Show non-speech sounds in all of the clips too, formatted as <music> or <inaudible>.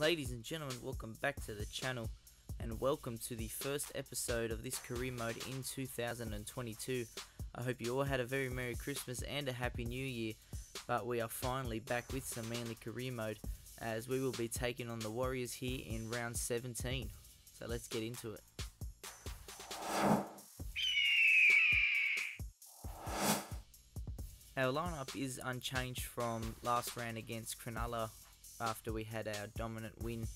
Ladies and gentlemen, welcome back to the channel and welcome to the first episode of this career mode in 2022. I hope you all had a very Merry Christmas and a Happy New Year, but we are finally back with some Manly career mode as we will be taking on the Warriors here in round 17. So let's get into it. Our lineup is unchanged from last round against Cronulla after we had our dominant win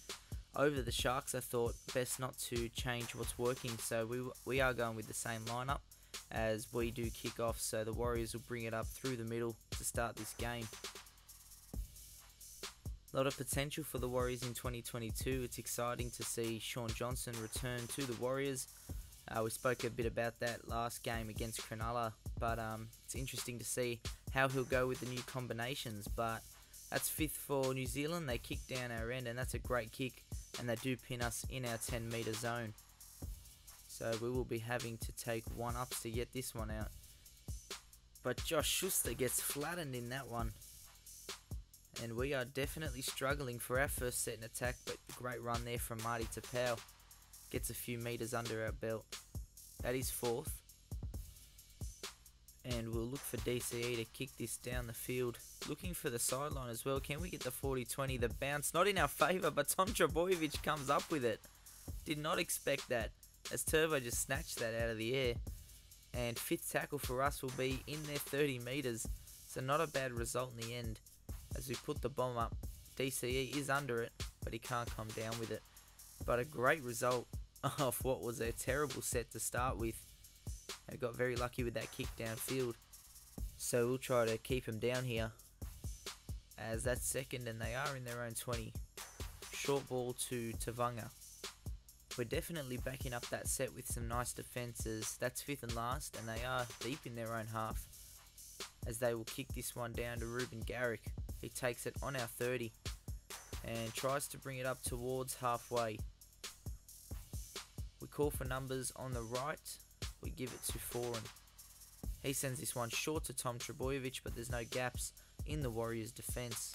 over the Sharks. I thought best not to change what's working, so we, we are going with the same lineup as we do kick off. So the Warriors will bring it up through the middle to start this game. A lot of potential for the Warriors in 2022. It's exciting to see Shaun Johnson return to the Warriors. Uh, we spoke a bit about that last game against Cronulla, but um, it's interesting to see how he'll go with the new combinations. But that's fifth for New Zealand. They kick down our end, and that's a great kick, and they do pin us in our 10 metre zone. So we will be having to take one ups to get this one out. But Josh Schuster gets flattened in that one. And we are definitely struggling for our first set in attack, but great run there from Marty Taupau gets a few meters under our belt. That is fourth. And we'll look for DCE to kick this down the field. Looking for the sideline as well. Can we get the 40-20? The bounce not in our favour, but Tom Trbojevic comes up with it. Did not expect that. As Turbo just snatched that out of the air. And fifth tackle for us will be in their 30 metres. So not a bad result in the end. As we put the bomb up. DCE is under it, but he can't come down with it. But a great result <laughs> of what was a terrible set to start with. They got very lucky with that kick downfield. So we'll try to keep them down here. As that's second and they are in their own 20. Short ball to Tevaga. We're definitely backing up that set with some nice defences. That's fifth and last and they are deep in their own half. As they will kick this one down to Reuben Garrick. He takes it on our 30 and tries to bring it up towards halfway. We call for numbers on the right. We give it to Foran. He sends this one short to Tom Trbojevic, but there's no gaps in the Warriors' defence.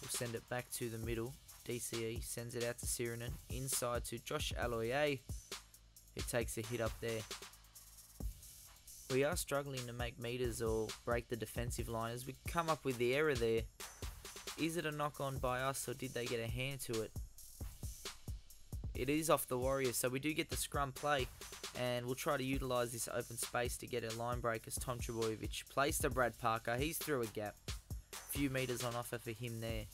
We'll send it back to the middle. DCE sends it out to Sironen. Inside to Josh Aloiai, who takes a hit up there. We are struggling to make meters or break the defensive line as we come up with the error there. Is it a knock on by us or did they get a hand to it? It is off the Warriors, so we do get the scrum play, and we'll try to utilise this open space to get a line break as Tom Trbojevic plays to Brad Parker. He's through a gap. Few metres on offer for him there.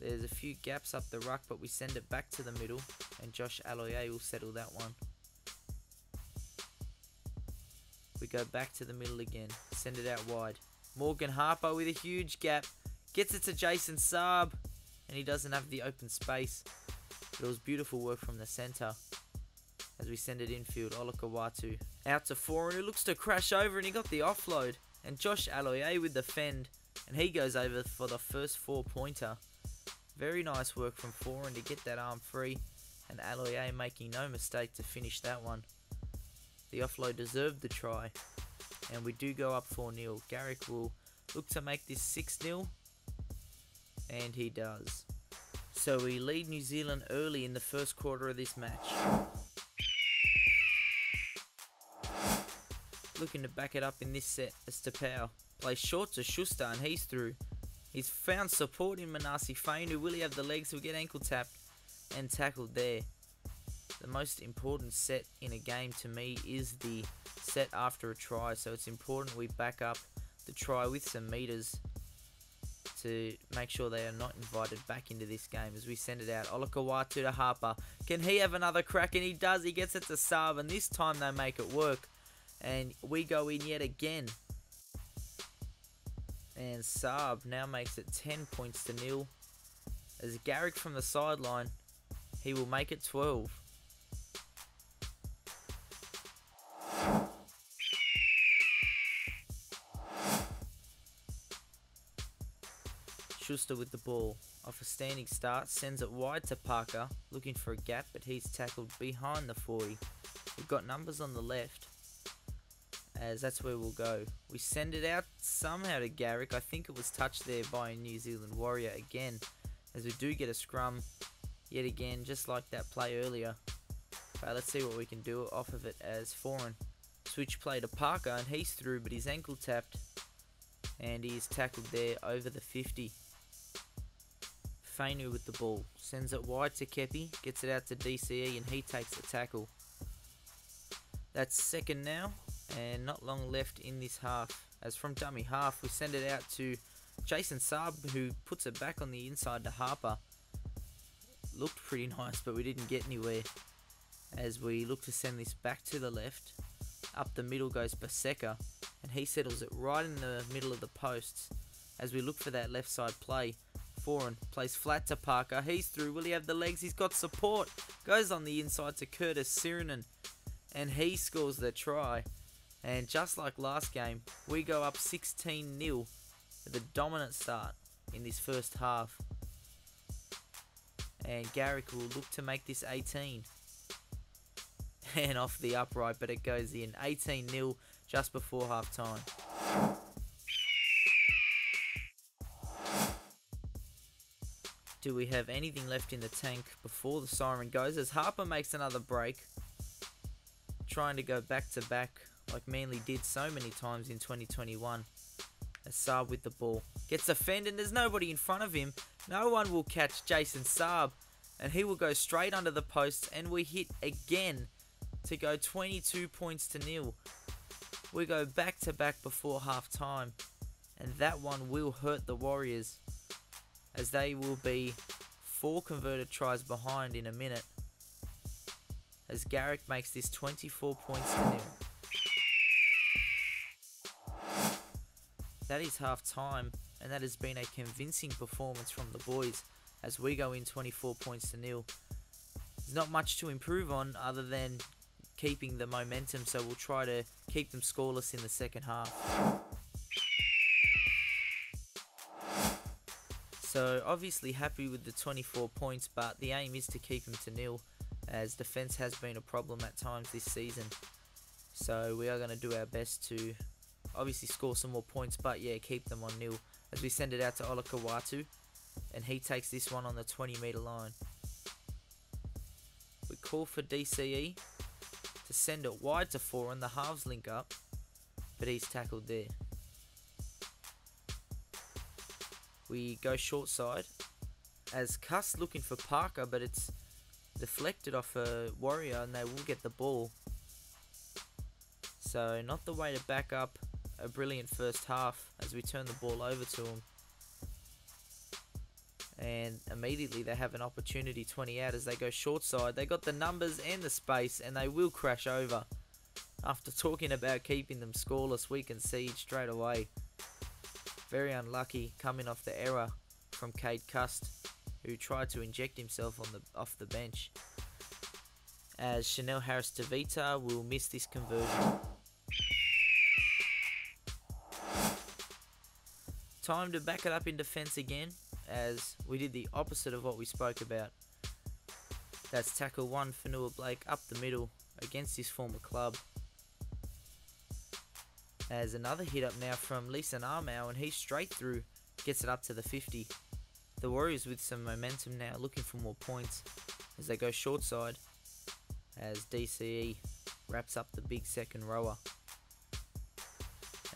There's a few gaps up the ruck, but we send it back to the middle, and Josh Aloiai will settle that one. We go back to the middle again, send it out wide. Morgan Harper with a huge gap, gets it to Jason Saab and he doesn't have the open space. But it was beautiful work from the centre as we send it infield. Olakau'atu out to Foran who looks to crash over and he got the offload. And Josh Aloiai with the fend and he goes over for the first four pointer. Very nice work from Foran to get that arm free and Aloiai making no mistake to finish that one. The offload deserved the try and we do go up 4 0. Garrick will look to make this 6 0 and he does. So we lead New Zealand early in the first quarter of this match. Looking to back it up in this set as Taupau plays short to Schuster and he's through. He's found support in Manase Fainu who will have the legs to get ankle tapped and tackled there. The most important set in a game to me is the set after a try so it's important we back up the try with some meters to make sure they are not invited back into this game as we send it out. Olakau'atu to Harper. Can he have another crack? And he does. He gets it to Saab, and this time they make it work. And we go in yet again. And Saab now makes it 10 points to nil. As Garrick from the sideline, he will make it 12. Schuster with the ball. Off a standing start, sends it wide to Parker, looking for a gap, but he's tackled behind the 40. We've got numbers on the left, as that's where we'll go. We send it out somehow to Garrick. I think it was touched there by a New Zealand Warrior again, as we do get a scrum yet again, just like that play earlier. But let's see what we can do off of it as Foran. Switch play to Parker, and he's through, but he's ankle tapped, and he's tackled there over the 50. With the ball, sends it wide to Kepi, gets it out to DCE, and he takes the tackle. That's second now, and not long left in this half. As from dummy half, we send it out to Jason Saab, who puts it back on the inside to Harper. Looked pretty nice, but we didn't get anywhere. As we look to send this back to the left, up the middle goes Paseka, and he settles it right in the middle of the posts. As we look for that left side play, Foran plays flat to Parker. He's through. Will he have the legs? He's got support. Goes on the inside to Curtis Sironen and he scores the try. And just like last game, we go up 16 0 with a dominant start in this first half. And Garrick will look to make this 18. <laughs> And off the upright, but it goes in 18 0 just before half time. Do we have anything left in the tank before the siren goes? As Harper makes another break, trying to go back to back like Manly did so many times in 2021. As Saab with the ball gets offended, there's nobody in front of him. No one will catch Jason Saab, and he will go straight under the post, and we hit again to go 22 points to nil. We go back to back before half time, and that one will hurt the Warriors, as they will be four converted tries behind in a minute as Garrick makes this 24 points to nil. That is half time, and that has been a convincing performance from the boys as we go in 24 points to nil. There's not much to improve on other than keeping the momentum, so we'll try to keep them scoreless in the second half. So obviously happy with the 24 points, but the aim is to keep them to nil as defence has been a problem at times this season. So we are going to do our best to obviously score some more points, but yeah, keep them on nil as we send it out to Olakau'atu, and he takes this one on the 20 metre line. We call for DCE to send it wide to four, and the halves link up, but he's tackled there. We go short side as Cust looking for Parker, but it's deflected off a warrior and they will get the ball. So not the way to back up a brilliant first half as we turn the ball over to them. And immediately they have an opportunity 20 out as they go short side. They got the numbers and the space and they will crash over. After talking about keeping them scoreless, we can see straight away. Very unlucky coming off the error from Cade Cust who tried to inject himself on the off the bench. As Chanel Harris Tavita will miss this conversion. Time to back it up in defence again, as we did the opposite of what we spoke about. That's tackle one for Noah Blake up the middle against his former club. As another hit up now from Leeson Armour, and he's straight through, gets it up to the 50. The Warriors with some momentum now, looking for more points as they go short side as DCE wraps up the big second rower.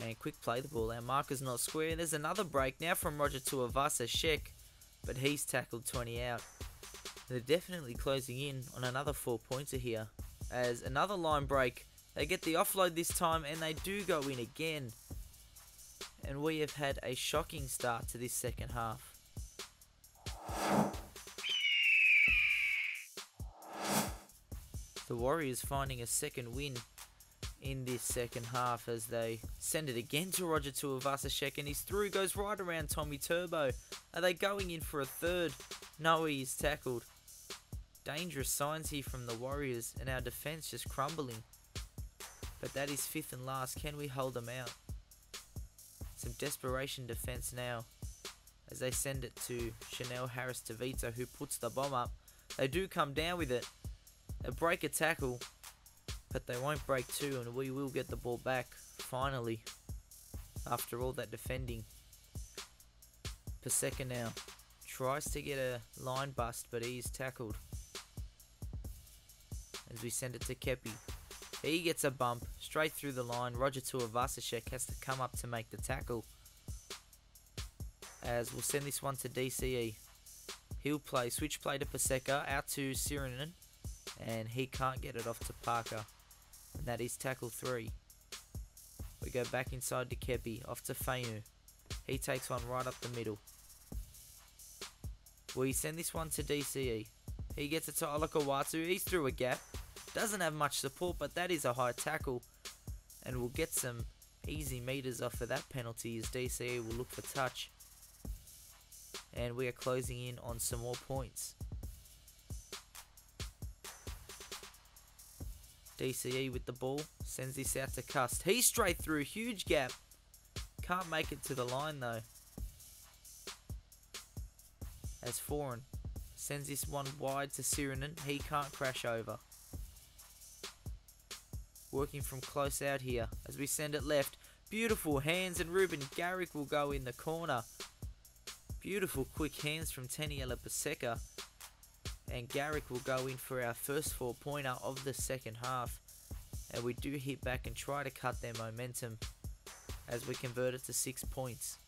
And quick play the ball. Our marker's not square. There's another break now from Roger Tuivasa-Sheck, but he's tackled 20 out. They're definitely closing in on another four pointer here. As another line break, they get the offload this time and they do go in again. And we have had a shocking start to this second half. The Warriors finding a second win in this second half as they send it again to Roger Tuivasa-Sheck and his through goes right around Tommy Turbo. Are they going in for a third? No, he is tackled. Dangerous signs here from the Warriors and our defence just crumbling. But that is fifth and last. Can we hold them out? Some desperation defence now as they send it to Chanel Harris Tavita who puts the bomb up. They do come down with it they break a tackle, but they won't break two, and we will get the ball back finally, after all that defending. Paseka now tries to get a line bust, but he's tackled. As we send it to Kepi. He gets a bump straight through the line. Roger Tuivasa-Sheck has to come up to make the tackle. As we'll send this one to DCE. He'll play switch play to Paseka out to Sironen, and he can't get it off to Parker. And that is tackle three. We go back inside to Kepi, off to Fainu. He takes one right up the middle. We send this one to DCE. He gets it to Olakau'atu. He's through a gap. Doesn't have much support, but that is a high tackle. And we'll get some easy meters off of that penalty as DCE will look for touch. And we are closing in on some more points. DCE with the ball. Sends this out to Cust. He's straight through. Huge gap. Can't make it to the line though. As Foran sends this one wide to Sironen. He can't crash over. Working from close out here as we send it left. Beautiful hands and Reuben Garrick will go in the corner. Beautiful quick hands from Taniela Paseka. And Garrick will go in for our first four pointer of the second half. And we do hit back and try to cut their momentum as we convert it to six points.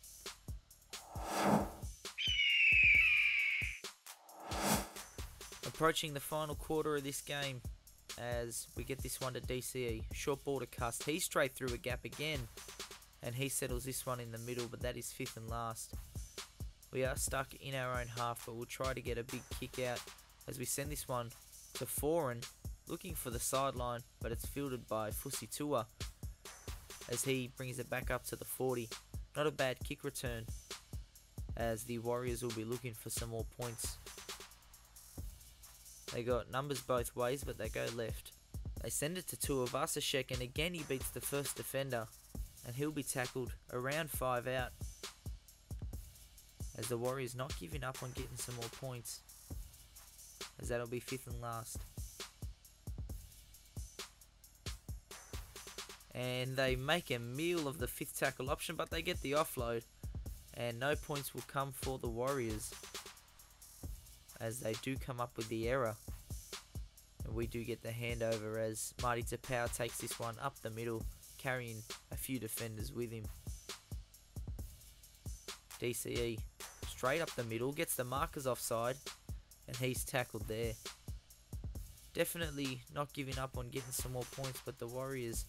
Approaching the final quarter of this game as we get this one to DCE. Short ball to Cust. He's straight through a gap again. And he settles this one in the middle, but that is fifth and last. We are stuck in our own half, but we'll try to get a big kick out as we send this one to Foran, looking for the sideline, but it's fielded by Fusitua as he brings it back up to the 40. Not a bad kick return as the Warriors will be looking for some more points. They got numbers both ways, but they go left. They send it to Tuivasa-Sheck, and again he beats the first defender, and he'll be tackled around 5 out. As the Warriors not giving up on getting some more points, as that'll be 5th and last. And they make a meal of the 5th tackle option, but they get the offload, and no points will come for the Warriors as they do come up with the error. And we do get the handover as Marty Taupau takes this one up the middle, carrying a few defenders with him. DCE straight up the middle, gets the markers offside, and he's tackled there. Definitely not giving up on getting some more points, but the Warriors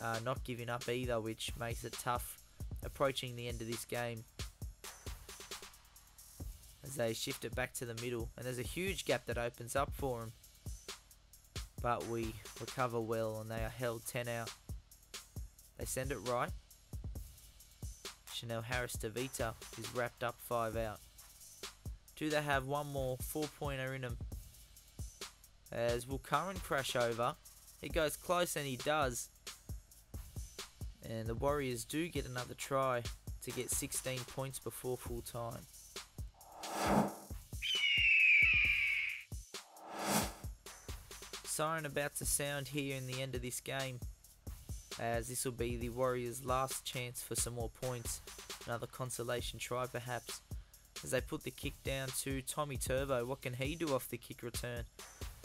uh, not giving up either, which makes it tough approaching the end of this game as they shift it back to the middle. And there's a huge gap that opens up for them. But we recover well and they are held 10 out. They send it right. Chanel Harris Vita is wrapped up 5 out. Do they have one more 4 pointer in them? As will Curran crash over? He goes close and he does. And the Warriors do get another try to get 16 points before full time. Siren about to sound here in the end of this game, as this will be the Warriors' last chance for some more points. Another consolation try, perhaps. As they put the kick down to Tommy Turbo, what can he do off the kick return?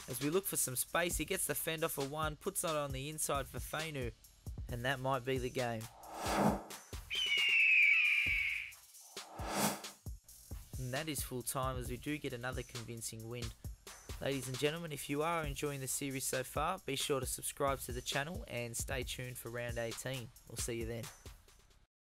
As we look for some space, he gets the fend off a one, puts it on the inside for Fainu, and that might be the game. And that is full time as we do get another convincing win. Ladies and gentlemen, if you are enjoying the series so far, be sure to subscribe to the channel and stay tuned for round 18. We'll see you then.